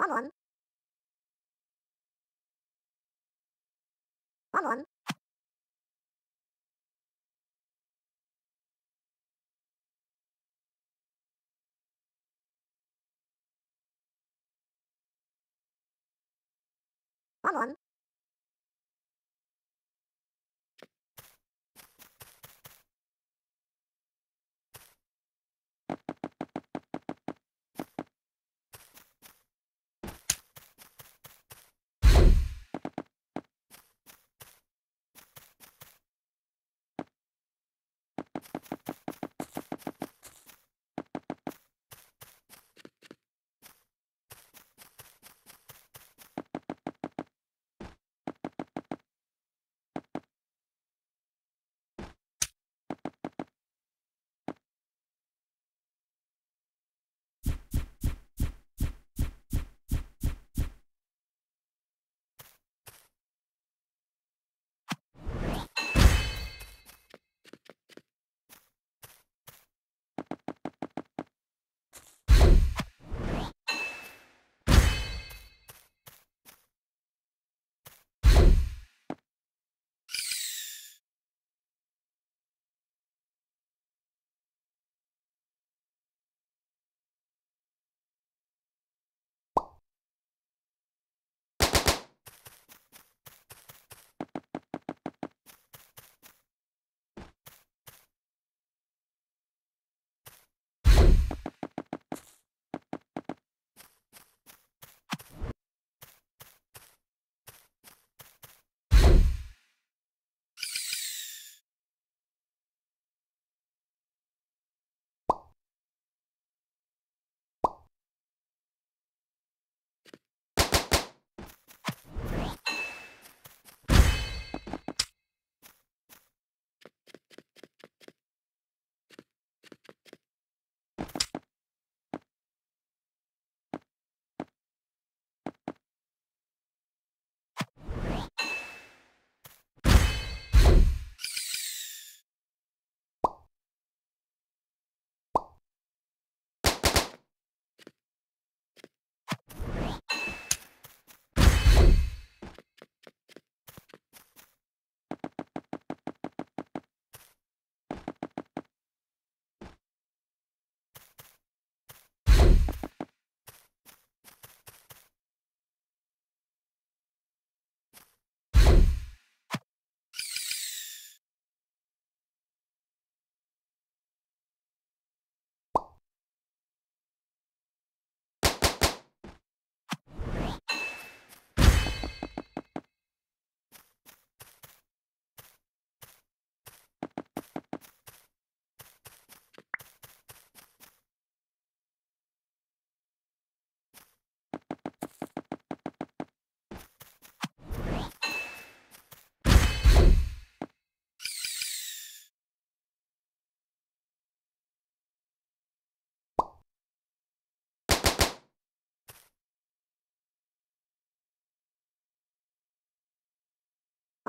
One one. One one. One one.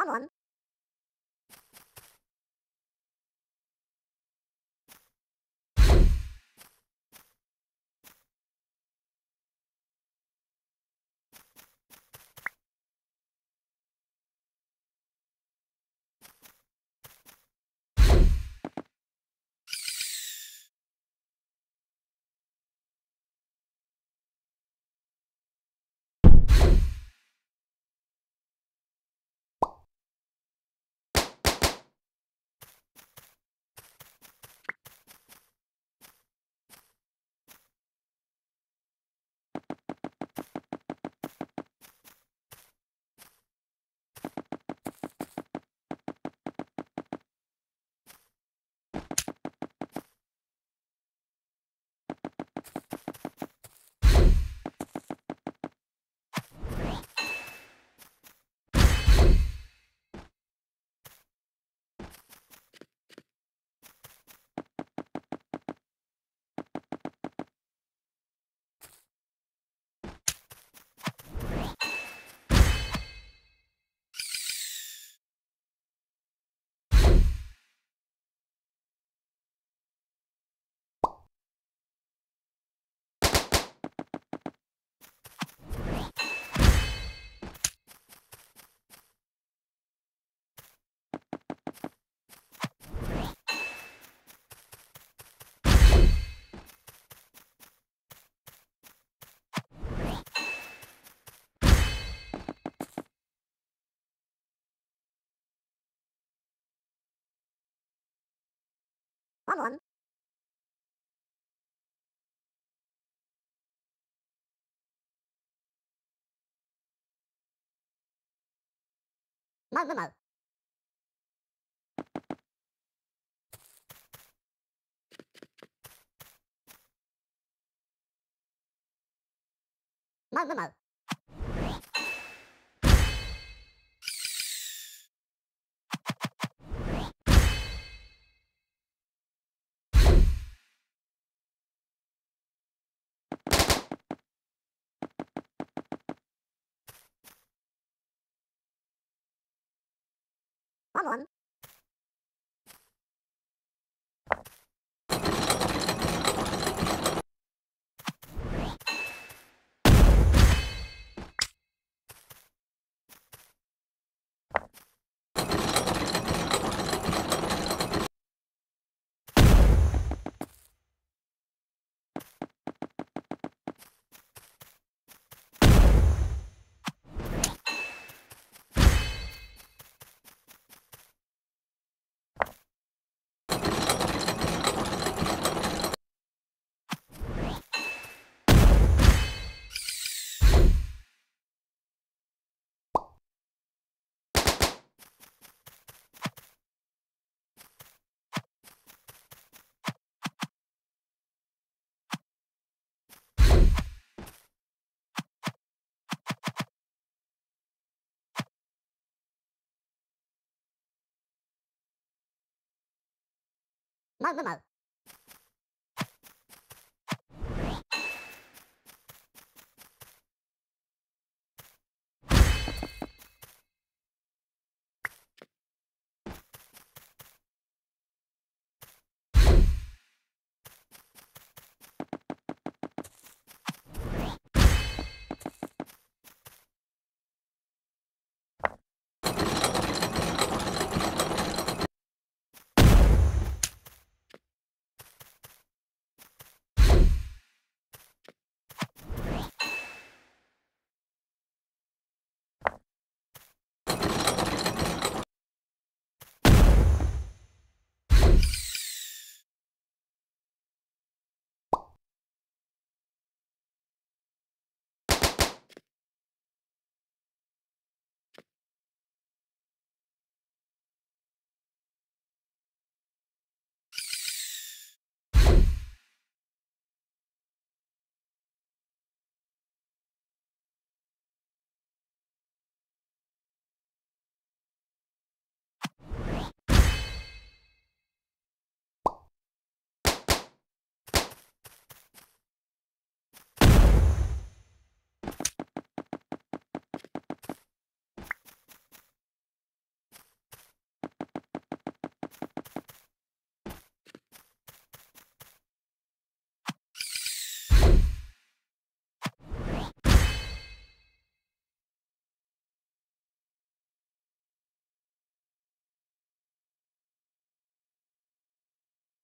One. ワンワンまうまうまうまうまうまう one. Mo mo mo.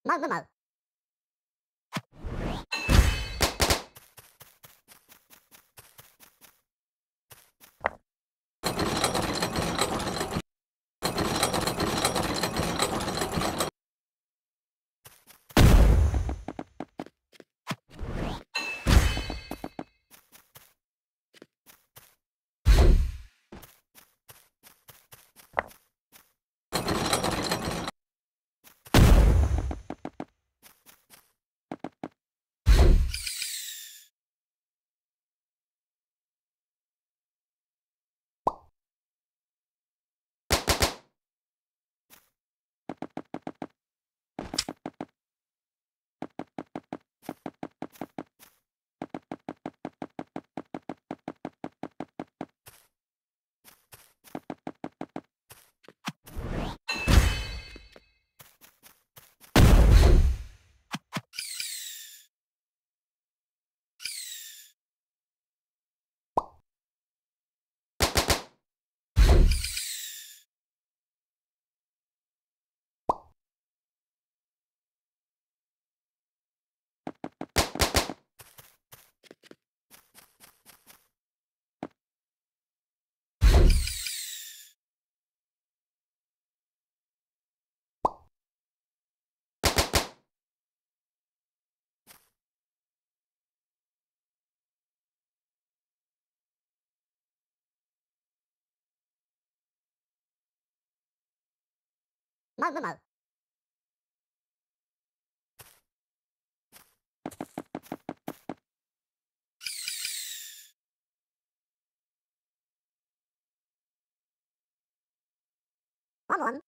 マウマ mơ mơ mơ có muộn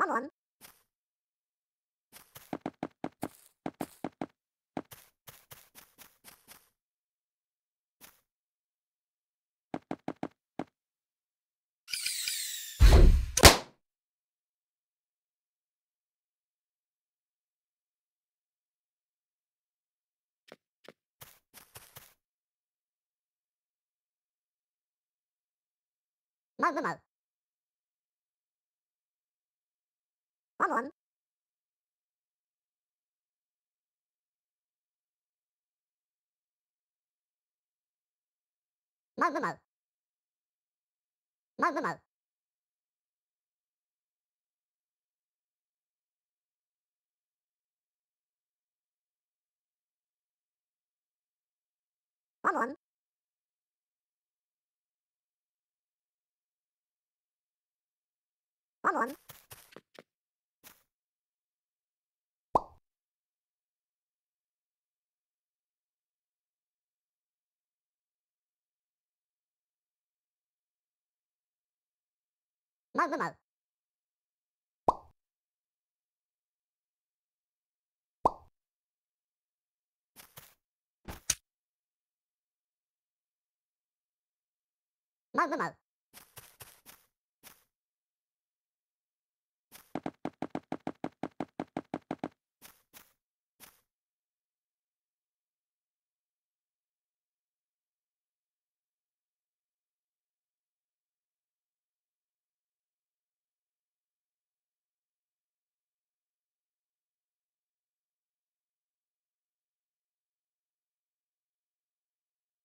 One one. Mo mo mo. ผมมึงมึงมึงมึงมึงมึงผมผมผมผม Mo mo mo. Mo mo mo.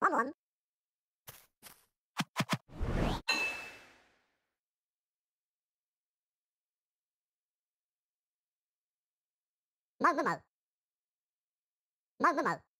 我们。某某某，某。